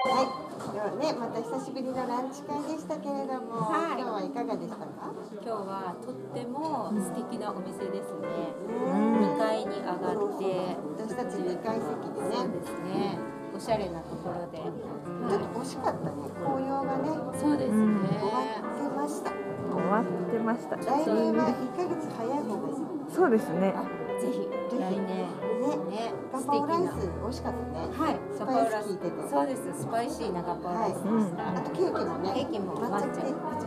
ね、また久しぶりのランチ会でしたけれども、はい今日はいかがでしたか？今日はとっても素敵なお店ですね。ね2階に上がって、私たち二階席でそうね、ですね。おしゃれなところで、ちょっと惜しかったね、紅葉がね、そうですうんね。終わってました。終わってました。来年は一ヶ月早い方がいい。そうですね。ぜひ素敵なパオライス美味しかったね。はい、スパイス効いてて。そうです。スパイシーなガパオライスでした。あとケーキもね。ケーキも抹茶抹茶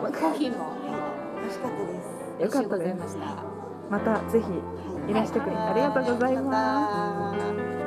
コーヒーもキ。美味しかったです。よかったです。ました。ぜひいらしてくれてありがとうござい。ます。